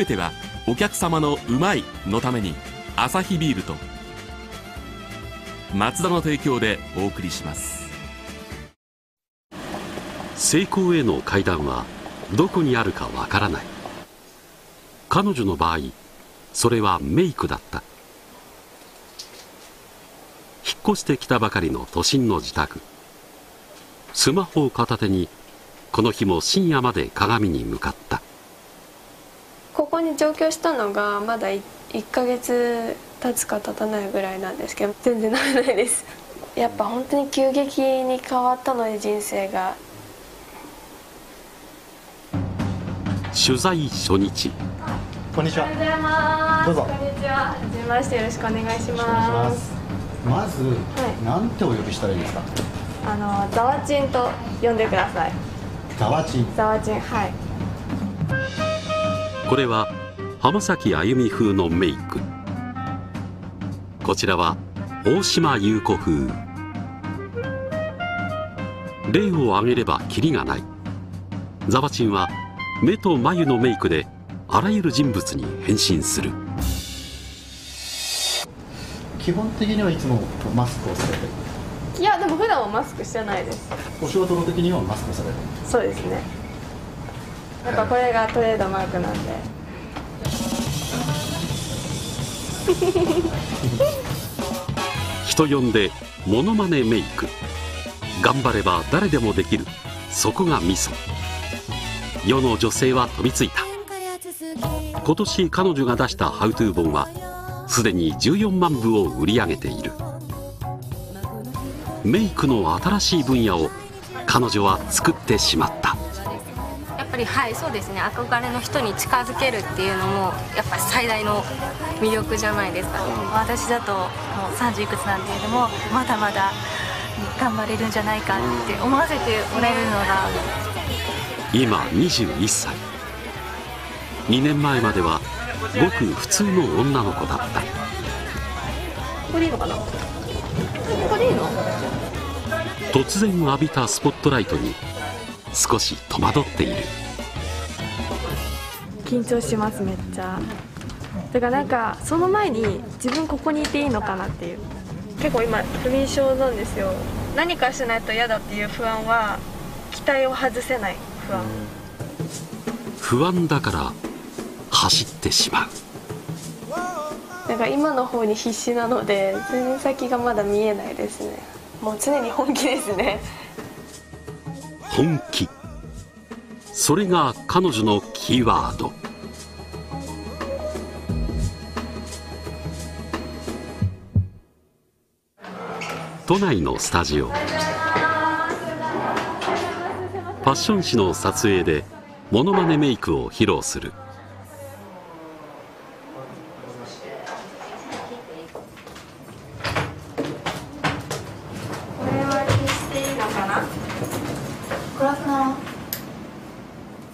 全てはお客様のうまいのためにアサヒビールとマツダの提供でお送りします。成功への階段はどこにあるかわからない。彼女の場合それはメイクだった。引っ越してきたばかりの都心の自宅。スマホを片手にこの日も深夜まで鏡に向かった。ここに上京したのがまだ1ヶ月経つか経たないぐらいなんですけど全然ならないです。やっぱ本当に急激に変わったので人生が。取材初日。こんにちは。おはようございます。どうぞ。こんにちは。はじめましてよろしくお願いします。まず、なんてお呼びしたらいいですか？あのザワチンと呼んでください。ザワチン。ザワチンはいこれは浜崎あゆみ風のメイク。こちらは大島優子風。例を挙げればキリがない。ザワチンは目と眉のメイクであらゆる人物に変身する。基本的にはいつもマスクをされてる。いやでも普段はマスクしてないです。お仕事の時にはマスクをされてる。そうですねやっぱこれがトレードマークなんで。人呼んでモノマネメイク。頑張れば誰でもできる。そこがミソ。世の女性は飛びついた。今年彼女が出したハウトゥー本はすでに14万部を売り上げている。メイクの新しい分野を彼女は作ってしまった。りはいそうですね。憧れの人に近づけるっていうのもやっぱり最大の魅力じゃないですか、私だともう30いくつなんていうのもまだまだ頑張れるんじゃないかって思わせてもらえるのが。今21歳。2年前まではごく普通の女の子だった。ここでいいのかな？ここでいいの？突然浴びたスポットライトに少し戸惑っている緊張しますめっちゃ。だからなんかその前に自分ここにいていいのかなっていう。結構今不眠症なんですよ。何かしないと嫌だっていう不安は期待を外せない不安。不安だから走ってしまう。だから今の方に必死なので全然先がまだ見えないですね。もう常に本気ですね。本気。それが彼女のキーワード都内のスタジオ。ファッション誌の撮影でモノマネメイクを披露する。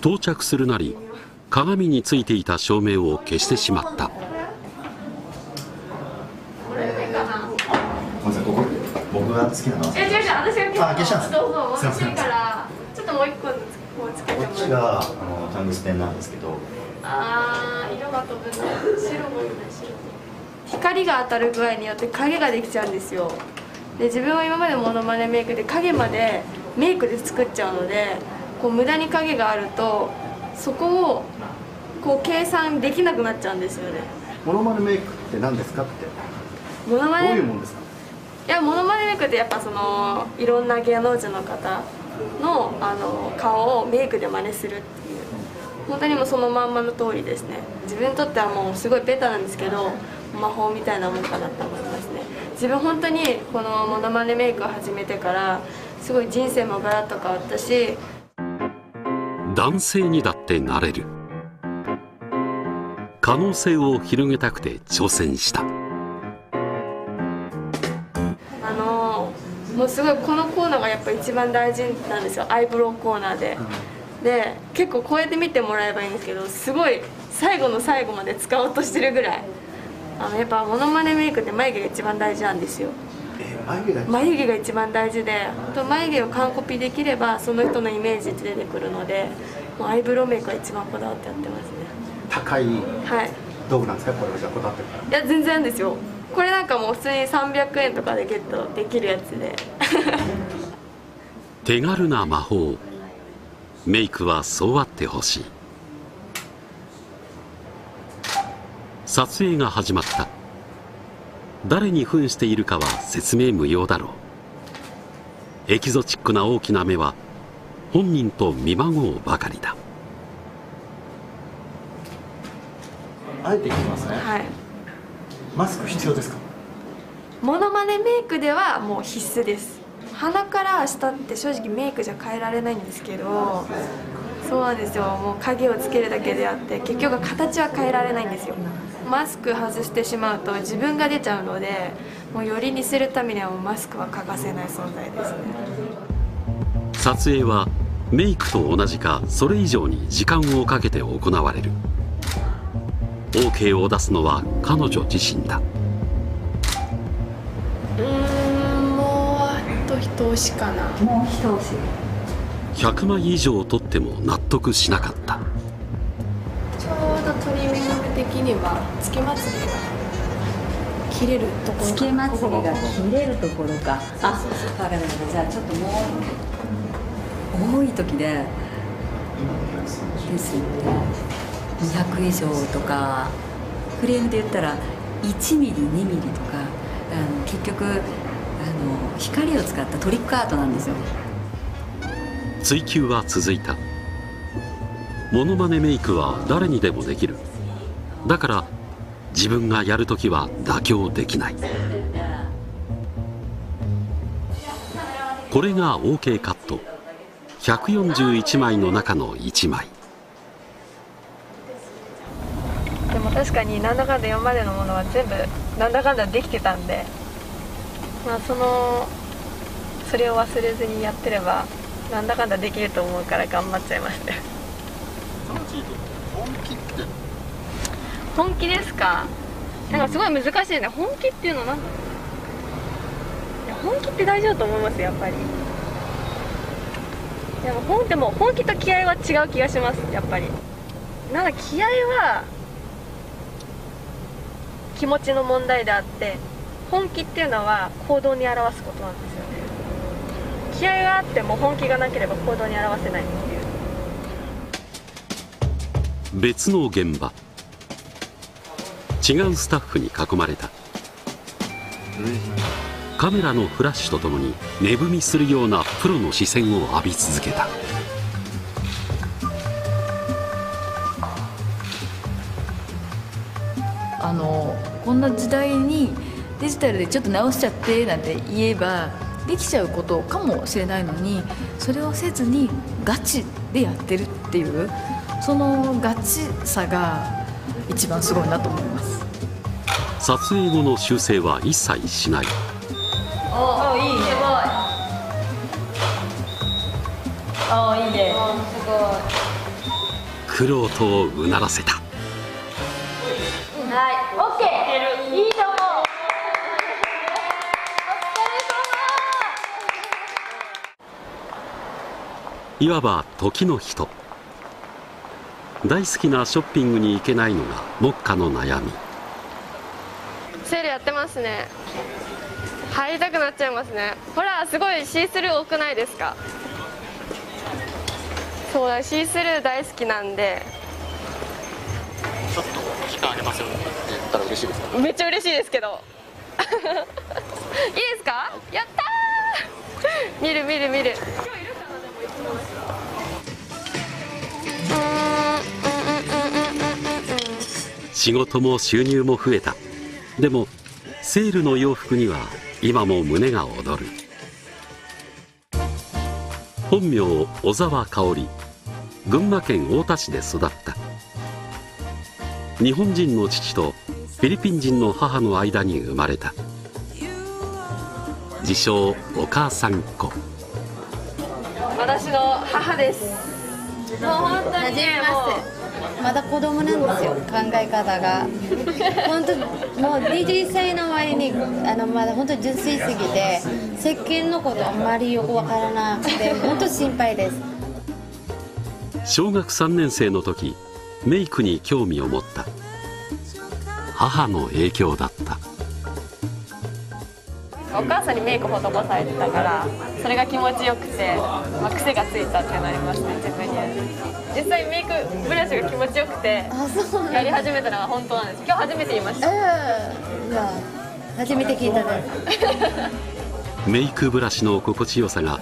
到着するなり鏡についていた照明を消してしまったごめんなさい、ここ僕が好きなのは。え違う違う私が消したあ消したんですどうぞすいません。私からちょっともう一個こうつけてもらって。こっちがあのタングステンなんですけど、あー色が飛ぶね。白もいい光が当たる具合によって影ができちゃうんですよ。で自分は今までモノマネメイクで影までメイクで作っちゃうのでこう無駄に影があるとそこをこう計算できなくなっちゃうんですよね。モノマネメイクって何ですかって。どモノマネういうもんですか？いやモノマネメイクってやっぱそのいろんな芸能人の方のあの顔をメイクで真似するっていう。本当にもうそのまんまの通りですね。自分にとってはもうすごいベタなんですけど魔法みたいなもんかなって思いますね。自分本当にこのモノマネメイクを始めてからすごい人生もガラッと変わったし男性にだってなれる。可能性を広げたくて挑戦した。もうすごいこのコーナーがやっぱ一番大事なんですよ。アイブロウコーナーで、で結構こうやって見てもらえばいいんですけどすごい最後の最後まで使おうとしてるぐらい。あのやっぱモノマネメイクって眉毛が一番大事なんですよ。えー、眉毛が一番大事で本当眉毛を完コピできればその人のイメージって出てくるのでもうアイブロウメイクは一番こだわってやってますね。高い？はい。道具なんですか？これはじゃあこだわってるから。いや全然ですよこれなんかもう普通に300円とかでゲットできるやつで。手軽な魔法。メイクはそうあってほしい。撮影が始まった。誰に扮しているかは説明無用だろう。エキゾチックな大きな目は本人と見まごうばかりだ。あえていきますね。はいマスク必要ですか？モノマネメイクではもう必須です。鼻から下って正直メイクじゃ変えられないんですけどそうなんですよ。もう影をつけるだけであって結局形は変えられないんですよ。マスク外してしまうと自分が出ちゃうのでもうよりにするためにはもうマスクは欠かせない存在ですね。撮影はメイクと同じかそれ以上に時間をかけて行われる OK を出すのは彼女自身だ。うーんもうあと一押しかな。もう一押し。100枚以上撮っても納得しなかった。ちょうどトリミング的には月祭りが切れるところつけまつりが切れるところか。あ分かりました。じゃあちょっともう多い時で。ですね200以上とかフレームで言ったら1ミリ2ミリとかあの結局あの光を使ったトリックアートなんですよ。追求は続いた。モノマネメイクは誰にでもできる。だから自分がやるときは妥協できない。これが OK カット。141枚の中の1枚でも確かになんだかんだ今までのものは全部なんだかんだできてたんでまあそのそれを忘れずにやってればなんだかんだできると思うから頑張っちゃいました。よ本気って？本気ですか？なんかすごい難しいね。本気っていうのは何だ？ろういや本気って大事だと思いますやっぱり。でも本でも本気と気合は違う気がしますやっぱり。なんか気合は気持ちの問題であって本気っていうのは行動に表すことなんですよね。気合があっても本気がなければ行動に表せないっていう。別の現場。違うスタッフに囲まれた。カメラのフラッシュとともに値踏みするようなプロの視線を浴び続けた。んな時代にデジタルでちょっと直しちゃってなんて言えばできちゃうことかもしれないのにそれをせずにガチでやってるっていうそのガチさが一番すごいなと思います。撮影後の修正は一切しない。おおいいねああいいね。苦労とをうならせたいわば時の人。大好きなショッピングに行けないのが目下の悩み。セールやってますね。入りたくなっちゃいますね。ほらすごいシースルー多くないですか？そうだシースルー大好きなんで。ちょっと期間ありますよね。言ったら嬉しいですかめっちゃ嬉しいですけど。いいですか？やったー！見る見る見る仕事も収入も増えた。でもセールの洋服には今も胸が躍る。本名小沢香織。群馬県太田市で育った。日本人の父とフィリピン人の母の間に生まれた。自称お母さん子。母です。もう本当にねもう。まだ子供なんですよ考え方が。本当もう21歳の前にあのまだ本当純粋すぎて世間のことあんまりよくわからなくて本当心配です。小学3年生の時メイクに興味を持った。母の影響だったお母さんにメイク施されてたからそれが気持ちよくて、まあ、癖がついたってなりますね自分に実際メイクブラシが気持ちよくてやり始めたのが本当なんです。今日初めて言いました。ええいや初めて聞いたね。メイクブラシの心地よさが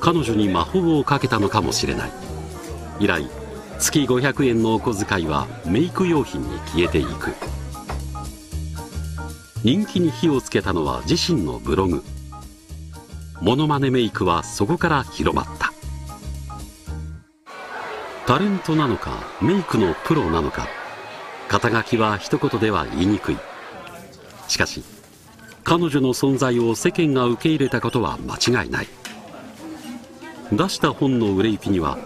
彼女に魔法をかけたのかもしれない。以来月500円のお小遣いはメイク用品に消えていく人気に火をつけたのは自身のブログ。モノマネメイクはそこから広まった。タレントなのかメイクのプロなのか肩書きは一言では言いにくい。しかし彼女の存在を世間が受け入れたことは間違いない。出した本の売れ行きには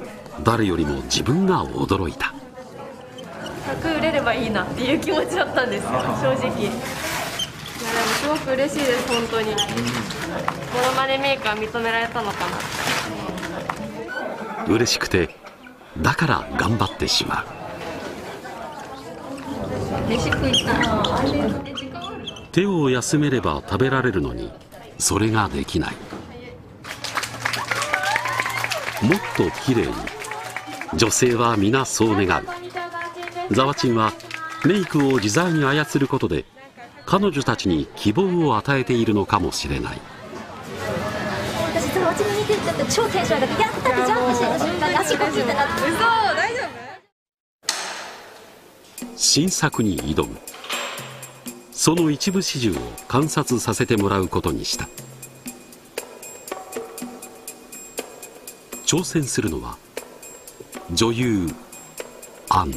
誰よりも自分が驚いた。100売れればいいなっていう気持ちだったんですよ正直。ごく嬉しいです本当に。モノマネメーカー認められたのかな。嬉しくてだから頑張ってしまう。手を休めれば食べられるのにそれができない。もっと綺麗に。女性は皆そう願う。ザワチンはメイクを自在に操ることで彼女たちに希望を与えているのかもしれない。私に似てるって超テンション上がってやったってジャンプした瞬間に足こきってなって嘘大丈新作に挑むその一部始終を観察させてもらうことにした。挑戦するのは女優アン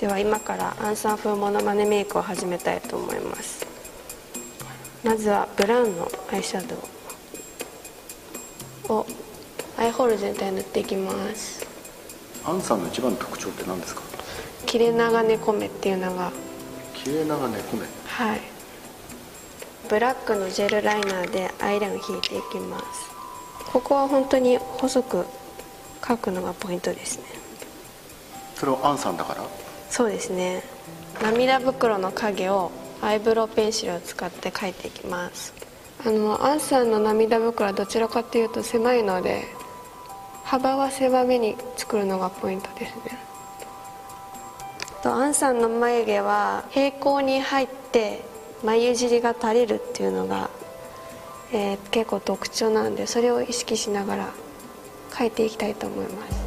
では今からアンさん風モノマネメイクを始めたいと思います。まずはブラウンのアイシャドウをアイホール全体塗っていきます。アンさんの一番の特徴って何ですか？切れ長猫目っていうのが綺麗なが猫目。はい。ブラックのジェルライナーでアイラインを引いていきます。ここは本当に細く描くのがポイントですね。それはアンさんだから？そうですね。涙袋の影をアイブロウペンシルを使って描いていきます。あのアンさんの涙袋はどちらかというと狭いので幅は狭めに作るのがポイントですね。とアンさんの眉毛は平行に入って眉尻が垂れるっていうのが、えー結構特徴なんでそれを意識しながら描いていきたいと思います。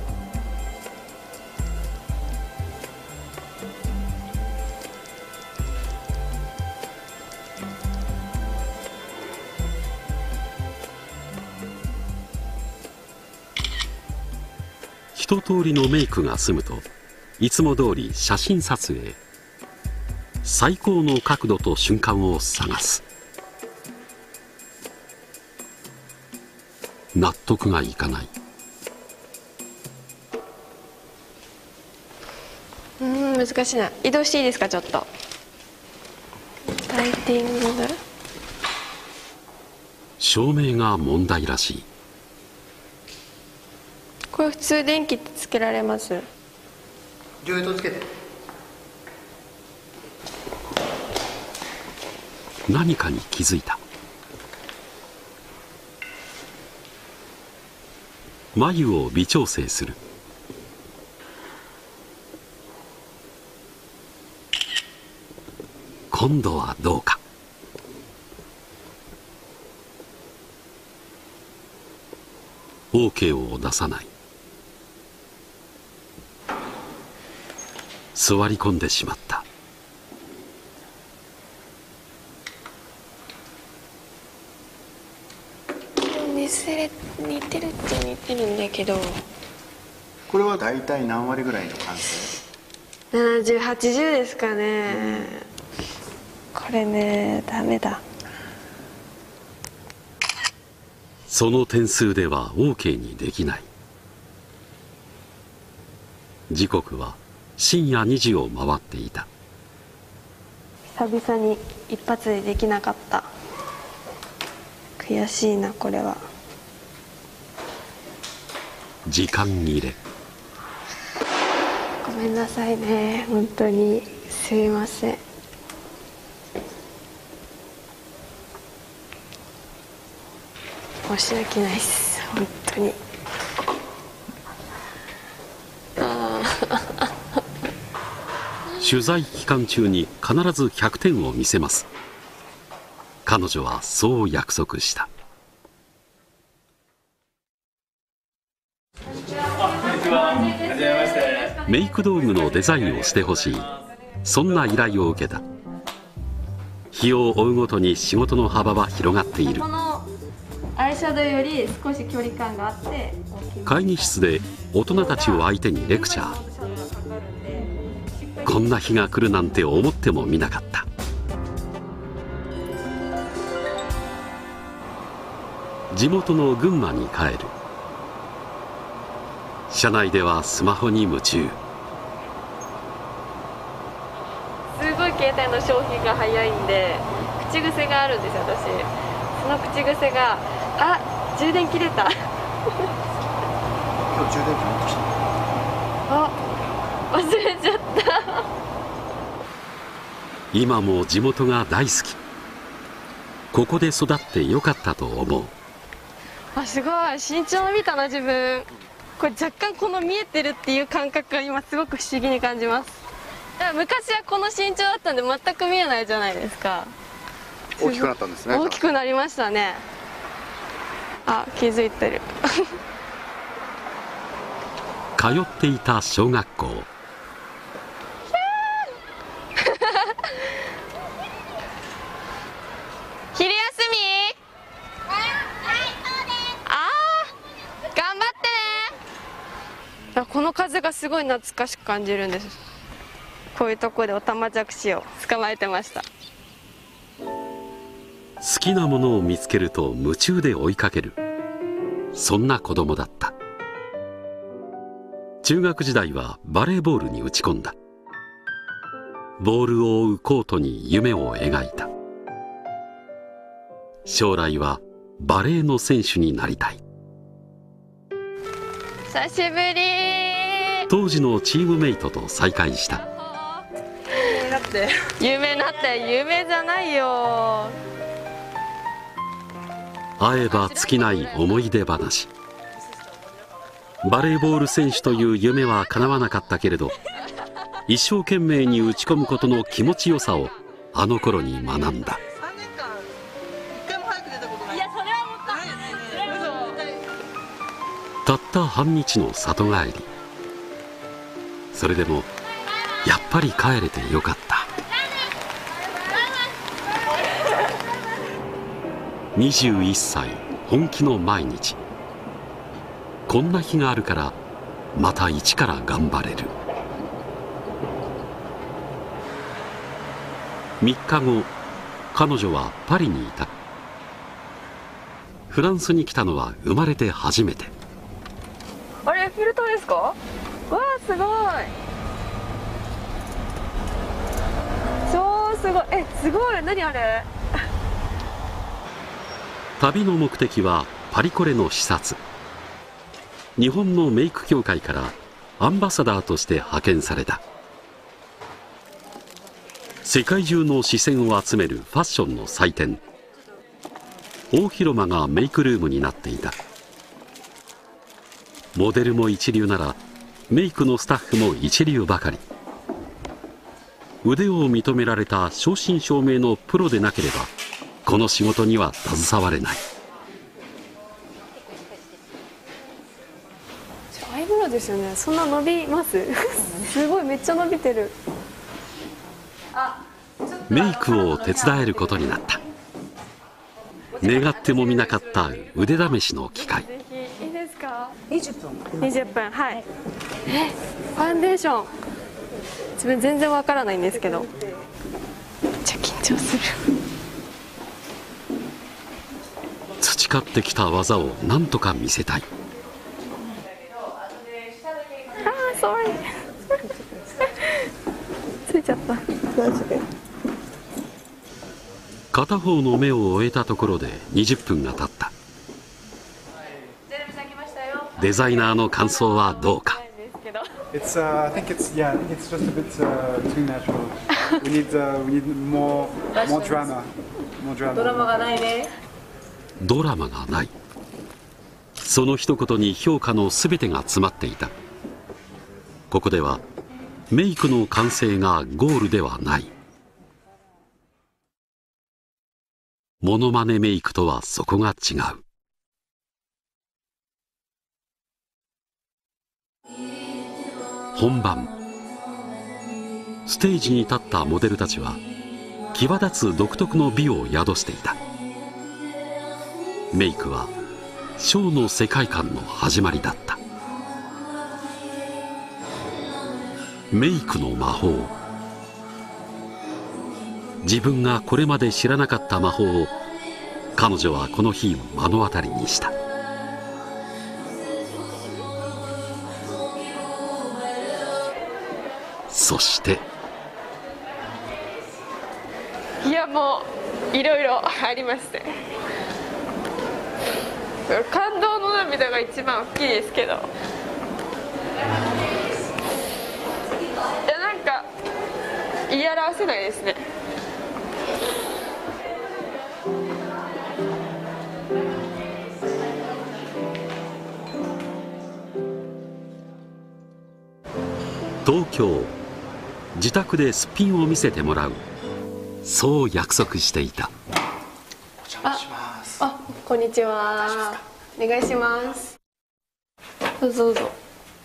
通りのメイクが済むといつも通り写真撮影。最高の角度と瞬間を探す。納得がいかない。うーん難しいな。移動していいですかちょっと。ライティング。だ照明が問題らしい通電気ってつけられます。ジョイトつけて。何かに気づいた。眉を微調整する。今度はどうか。OK を出さない座り込んでしまった。似せれ似てるっちゃ似てるんだけど。これは大体何割ぐらいの完成7080ですかね。これねダメだ。その点数では OK にできない。時刻は深夜2時を回っていた。久々に一発でできなかった。悔しいなこれは。時間切れ。めんなさいね。本当に。すいません。申し訳ないです。本当に取材期間中に必ず100点を見せます。彼女はそう約束した。メイク道具のデザインをしてほしい。そんな依頼を受けた。日を追うごとに仕事の幅は広がっている。このアイシャドウより少し距離感があって会議室で大人たちを相手にレクチャーこんな日が来るなんて思ってもみなかった。地元の群馬に帰る。車内ではスマホに夢中。すごい携帯の消費が早いんで口癖があるんですよ私。その口癖が「あ充電切れた」今日充電器持ってきたあ忘れちゃった。今も地元が大好き。ここで育ってよかったと思う。あすごい。身長伸びたな自分。これ若干この見えてるっていう感覚が今すごく不思議に感じます。だから昔はこの身長だったんで全く見えないじゃないですか。大きくなったんですね。大きくなりましたね。あ気づいてる。通っていた小学校 昼休み？あー頑張ってね。あこの風がすごい懐かしく感じるんです。こういうとこでオタマジャクシを捕まえてました。好きなものを見つけると夢中で追いかける。そんな子供だった。中学時代はバレーボールに打ち込んだボールを追うコートに夢を描いた。将来はバレーの選手になりたい。久しぶり。当時のチームメイトと再会した。だって。有名になって有名じゃないよ。会えば尽きない思い出話。バレーボール選手という夢は叶わなかったけれど一生懸命に打ち込むことの気持ちよさをあの頃に学んだ。たった半日の里帰り。それでもやっぱり帰れてよかった。21歳本気の毎日。こんな日があるからまた一から頑張れる。3日後彼女はパリにいた。フランスに来たのは生まれて初めて。あれフィルターですか？わあすごい。超すごい。えすごい。何あれ？旅の目的はパリコレの視察。日本のメイク協会からアンバサダーとして派遣された世界中の視線を集めるファッションの祭典。大広間がメイクルームになっていた。モデルも一流ならメイクのスタッフも一流ばかり。腕を認められた正真正銘のプロでなければこの仕事には携われない。アイブロウですよね。そんな伸びます？すごいめっちゃ伸びてる。メイクを手伝えることになった。願ってもみなかった腕試しの機会。いいですか？20分。20分はい。えファンデーション。自分全然わからないんですけど。めっちゃ緊張する。培ってきた技を何とか見せたいあー sorry ついちゃった片方の目を終えたところで20分が経ったデザイナーの感想はどうか It's uh, I think it's yeah I think it's just a bit uh, too natural. we need uh, we need more more drama, more drama. ドラマがないねドラマがないその一言に評価の全てが詰まっていたここではメイクの完成がゴールではないモノマネメイクとはそこが違う。本番。ステージに立ったモデルたちは際立つ独特の美を宿していた。メイクはショーの世界観の始まりだった。メイクの魔法。自分がこれまで知らなかった魔法を彼女はこの日目の当たりにした。そしていやもういろいろありまして。感動の涙が一番大きいですけど。いやなんか言い表せないですね。東京。自宅ですっぴんを見せてもらう。そう約束していた。ああこんにちは。お願いします。どうぞどうぞ。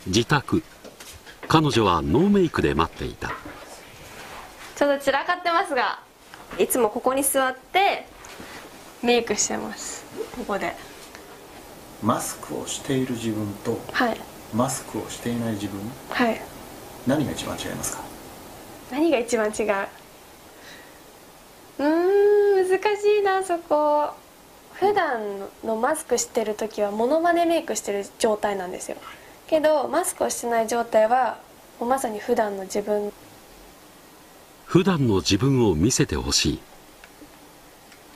自宅。彼女はノーメイクで待っていた。ちょっと散らかってますがいつもここに座ってメイクしてます。ここで。マスクをしている自分とはい。マスクをしていない自分。はい何が一番違いますか？何が一番違う？うーん難しいなそこ。普段のマスクしてる時はモノマネメイクしてる状態なんですよ。けどマスクをしてない状態はもうまさに普段の自分。普段の自分を見せてほしい。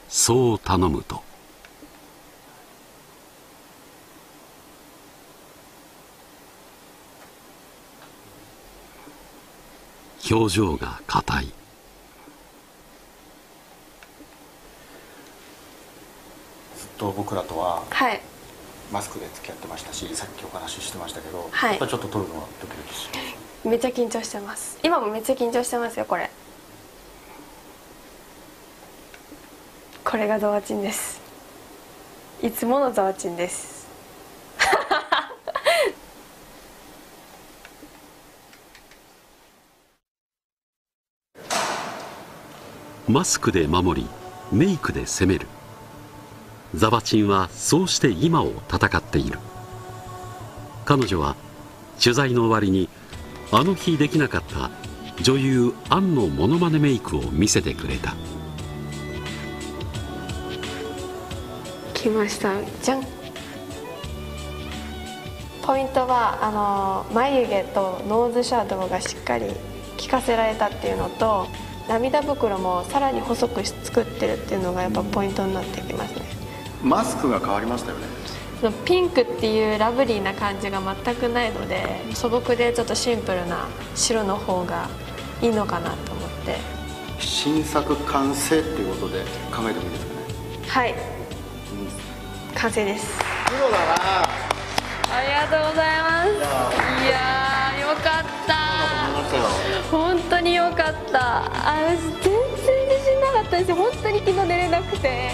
そう頼むと表情が硬い。ずっと僕らとははい。マスクで付き合ってましたしさっきお話ししてましたけど、はい。やっぱりちょっと撮るのはドキドキします。めっちゃ緊張してます。今もめっちゃ緊張してますよこれ。これがザワチンです。いつものザワチンですマスクで守りメイクで攻める。ザバチンはそうして今を戦っている。彼女は取材の終わりにあの日できなかった女優アンのモノマネメイクを見せてくれた。来ました。じゃん。ポイントはあの眉毛とノーズシャドウがしっかり効かせられたっていうのと涙袋もさらに細く作ってるっていうのがやっぱポイントになってきますね。マスクが変わりましたよね。そのピンクっていうラブリーな感じが全くないので素朴でちょっとシンプルな白の方がいいのかなと思って。新作完成っていうことで考えてもいいですかね。はい。完成です。プロだな。ありがとうございます。いやった本当によかった。あ私全然自信なかったです。よ本当に昨日寝れなくて。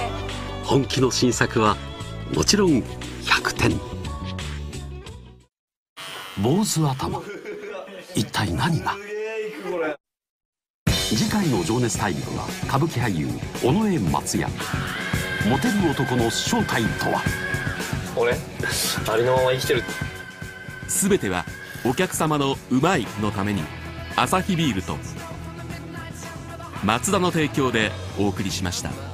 本気の新作はもちろん100点。坊主頭。一体何が？次回の「情熱大陸」は歌舞伎俳優尾上松也。モテる男の正体とは？俺？ありのまま生きてる。全てはお客様の「うまい」のためにアサヒビールとマツダの提供でお送りしました。